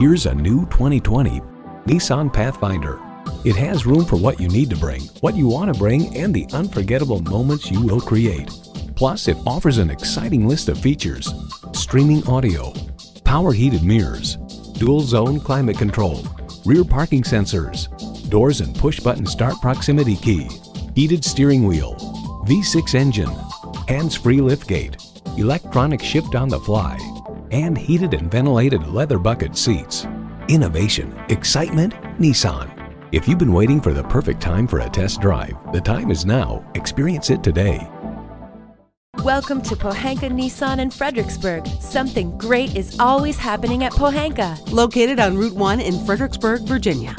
Here's a new 2020 Nissan Pathfinder. It has room for what you need to bring, what you want to bring, and the unforgettable moments you will create. Plus, it offers an exciting list of features. Streaming audio, power heated mirrors, dual zone climate control, rear parking sensors, doors and push button start proximity key, heated steering wheel, V6 engine, hands-free liftgate, electronic shift on the fly, and heated and ventilated leather bucket seats. Innovation, excitement, Nissan. If you've been waiting for the perfect time for a test drive, the time is now. Experience it today. Welcome to Pohanka Nissan in Fredericksburg. Something great is always happening at Pohanka. Located on Route 1 in Fredericksburg, Virginia.